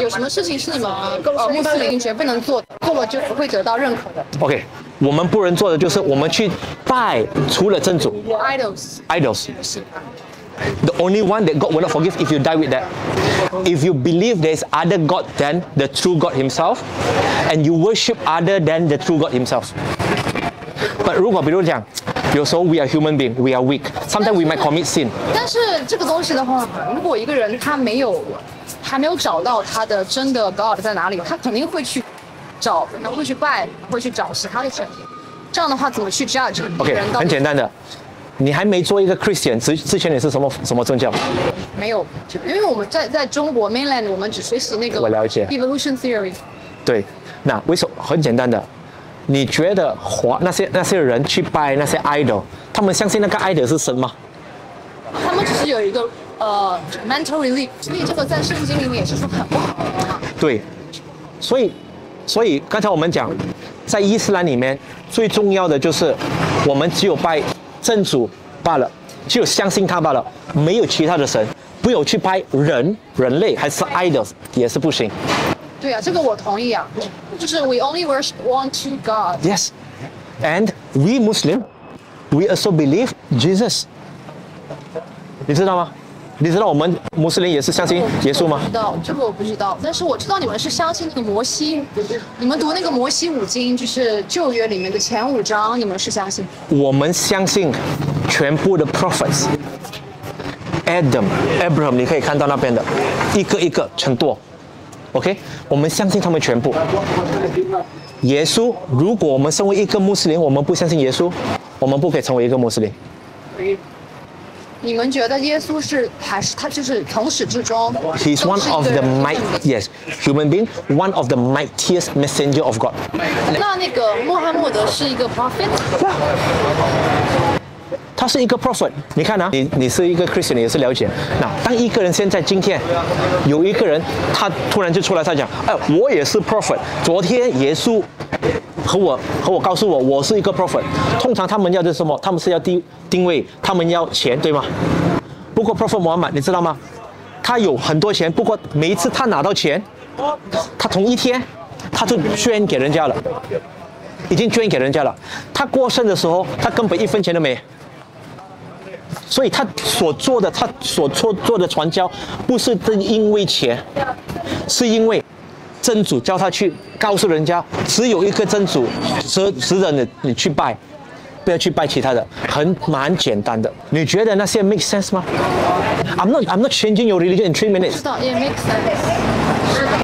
有什么事情是你们呃穆斯林绝不能做的，做了就不会得到认可的 OK，我们不能做的就是我们去拜除了真主 idols？ idols。The only one that God will not forgive if you die with that. If you believe there is other God than the true God Himself, and you worship other than the true God Himself. But 如果比如讲， 有时候 we are human being, we are weak. Sometimes we might commit sin. 但是这个东西的话，如果一个人他没有还没有找到他的真的 God 在哪里，他肯定会去找，可能会去拜，会去找其他的神。这样的话，怎么去 judge OK，很简单的。你还没做一个 Christian 之之前你是什么什么宗教？没有？因为我们在在中国 mainland，我们只学习那个我了解 evolution theory。对，那为什么很简单的？你觉得华那些那些人去拜那些 idol，他们相信那个 idol 是神吗？他们只是有一个呃 mental relief，所以这个在圣经里面也是说很不好的嘛。对，所以所以刚才我们讲，在伊斯兰里面最重要的就是我们只有拜正主罢了，只有相信他罢了，没有其他的神，不有去拜人、人类还是 idols 也是不行。对啊，这个我同意啊，就是 we only worship one true God。Yes, and we Muslim, we also believe Jesus. 你知道吗？你知道我们穆斯林也是相信耶稣吗不？知道这个我不知道，但是我知道你们是相信那个摩西，你们读那个摩西五经，就是旧约里面的前五章，你们是相信。我们相信全部的 prophets。Adam、Abraham，你可以看到那边的，一个一个很多。OK，我们相信他们全部。耶稣，如果我们身为一个穆斯林，我们不相信耶稣，我们不可以成为一个穆斯林。你们觉得耶稣是还是他就是从始至终 He's one of the might, yes, human being, one of the mightiest messenger of God. 那那个穆罕默德是一个 prophet，他是一个 prophet。你看啊，你你是一个 Christian，也是了解。那当一个人现在今天有一个人，他突然就出来，他讲，哎，我也是 prophet。昨天耶稣和我和我告诉我，我是一个 prophet。通常他们要的是什么？他们是要定定位，他们要钱，对吗？不过 prophet 穆罕默你知道吗？他有很多钱，不过每一次他拿到钱，他同一天他就捐给人家了。已经捐给人家了。他过生的时候，他根本一分钱都没。所以他所做的，他所做做的传教，不是因为钱，是因为真主叫他去告诉人家，只有一个真主值值得你你去拜，不要去拜其他的，很蛮简单的。你觉得那些 make sense 吗？I'm not I'm not changing your religion in three minutes. 知道也 make sense。